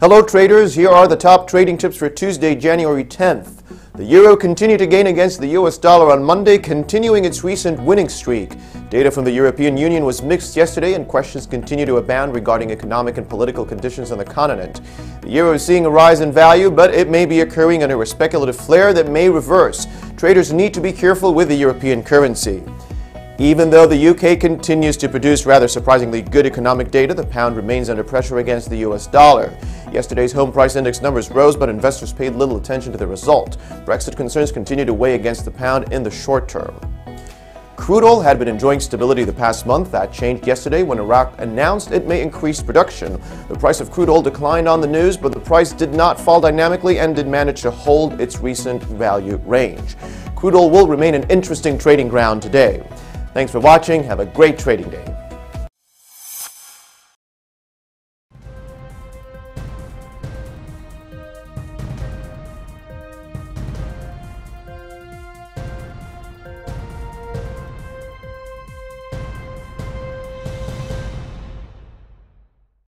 Hello traders, here are the top trading tips for Tuesday, January 10th. The euro continued to gain against the US dollar on Monday, continuing its recent winning streak. Data from the European Union was mixed yesterday and questions continue to abound regarding economic and political conditions on the continent. The euro is seeing a rise in value, but it may be occurring under a speculative flare that may reverse. Traders need to be careful with the European currency. Even though the UK continues to produce rather surprisingly good economic data, the pound remains under pressure against the US dollar. Yesterday's home price index numbers rose, but investors paid little attention to the result. Brexit concerns continue to weigh against the pound in the short term. Crude oil had been enjoying stability the past month. That changed yesterday when Iraq announced it may increase production. The price of crude oil declined on the news, but the price did not fall dynamically and did manage to hold its recent value range. Crude oil will remain an interesting trading ground today. Thanks for watching. Have a great trading day.